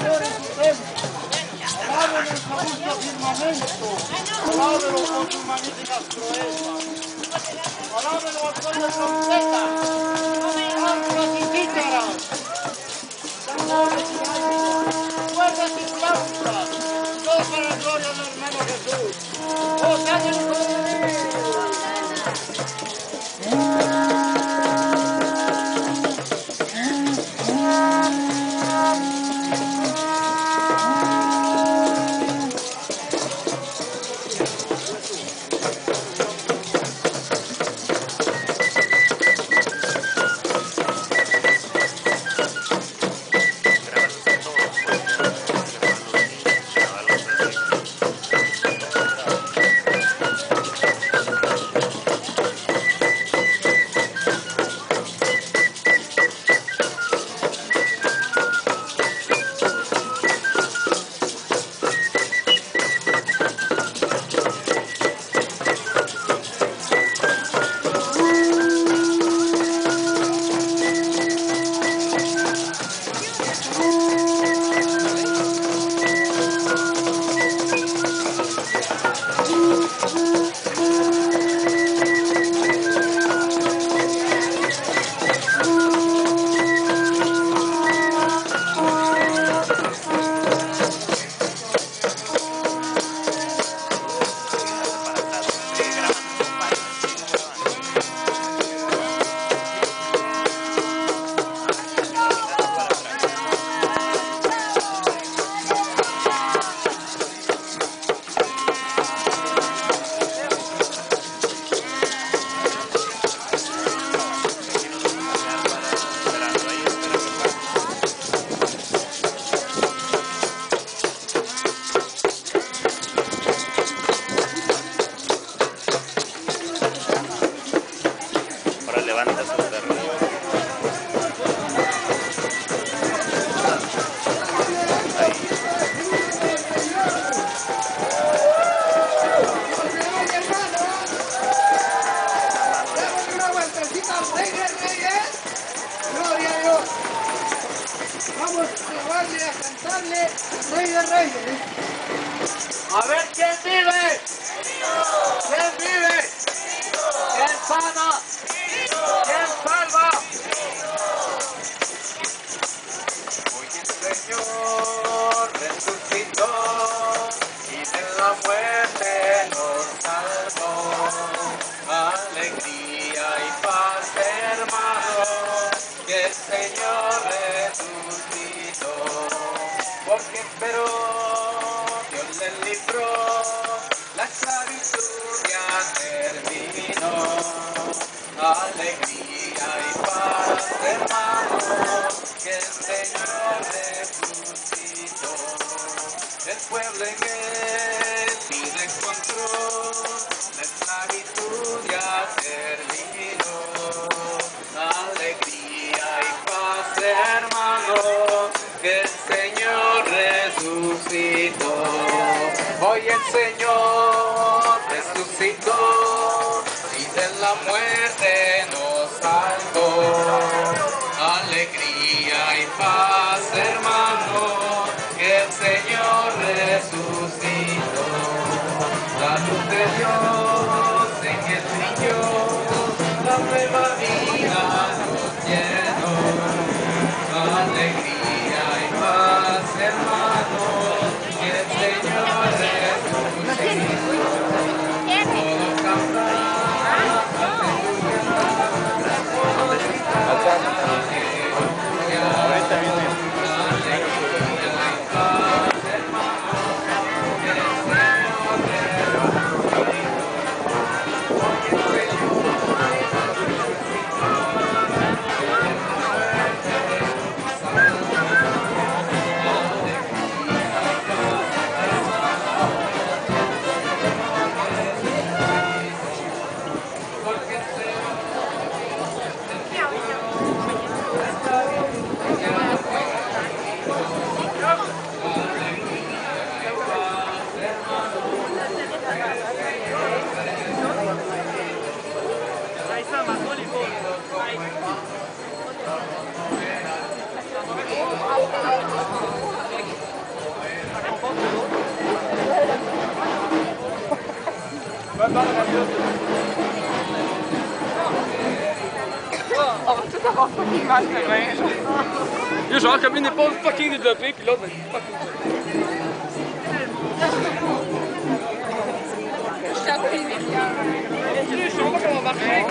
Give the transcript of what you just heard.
Señor en su templo. Alábelo en su justo firmamento. Alábelo con sus magníficas proezas. Alábelo al son de trompeta. Ángulas y. Tambores y. Todo para gloria del Jesús. ¡Oh, Vamos a alabarle, a cantarle al Rey de Reyes. A ver quién vive. ¿Quién vive? ¿Quién sana? Esperó, Dios le libró, la esclavitud ya terminó. Alegría y paz, hermano, que el Señor resucitó. El pueblo en él vida encontró, la esclavitud ya terminó. Hoy el Señor resucitó y de la muerte nos salvó. Alegría y paz, hermano, que el Señor resucitó. La luz de Dios On va tout avoir genre. Comme une épaule fucking développée, puis l'autre fucking. Je suis à des Je sais pas comment marcher.